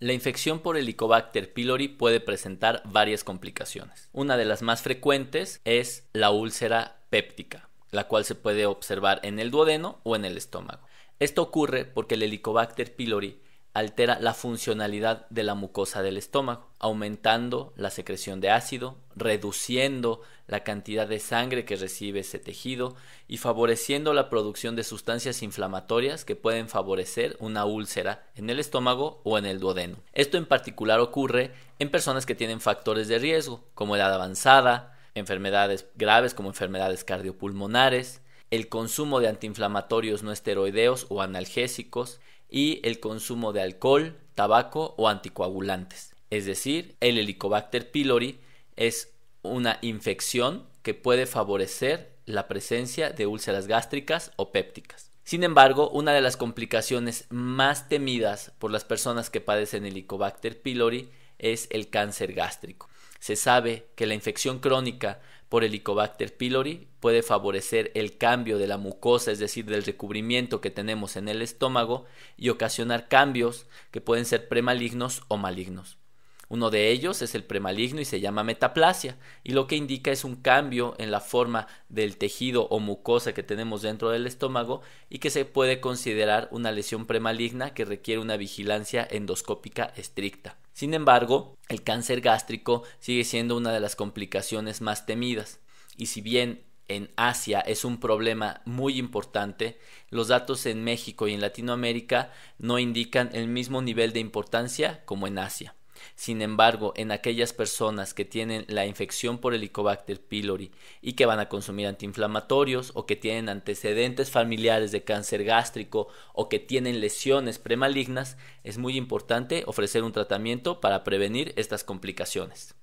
La infección por Helicobacter pylori puede presentar varias complicaciones. Una de las más frecuentes es la úlcera péptica, la cual se puede observar en el duodeno o en el estómago. Esto ocurre porque el Helicobacter pylori altera la funcionalidad de la mucosa del estómago, aumentando la secreción de ácido, reduciendo la cantidad de sangre que recibe ese tejido y favoreciendo la producción de sustancias inflamatorias que pueden favorecer una úlcera en el estómago o en el duodeno. Esto en particular ocurre en personas que tienen factores de riesgo, como edad avanzada, enfermedades graves como enfermedades cardiopulmonares, el consumo de antiinflamatorios no esteroideos o analgésicos, y el consumo de alcohol, tabaco o anticoagulantes. Es decir, el Helicobacter pylori es una infección que puede favorecer la presencia de úlceras gástricas o pépticas. Sin embargo, una de las complicaciones más temidas por las personas que padecen Helicobacter pylori es el cáncer gástrico. Se sabe que la infección crónica por Helicobacter pylori puede favorecer el cambio de la mucosa, es decir, del recubrimiento que tenemos en el estómago y ocasionar cambios que pueden ser premalignos o malignos. Uno de ellos es el premaligno y se llama metaplasia, y lo que indica es un cambio en la forma del tejido o mucosa que tenemos dentro del estómago y que se puede considerar una lesión premaligna que requiere una vigilancia endoscópica estricta. Sin embargo, el cáncer gástrico sigue siendo una de las complicaciones más temidas, y si bien en Asia es un problema muy importante, los datos en México y en Latinoamérica no indican el mismo nivel de importancia como en Asia. Sin embargo, en aquellas personas que tienen la infección por Helicobacter pylori y que van a consumir antiinflamatorios o que tienen antecedentes familiares de cáncer gástrico o que tienen lesiones premalignas, es muy importante ofrecer un tratamiento para prevenir estas complicaciones.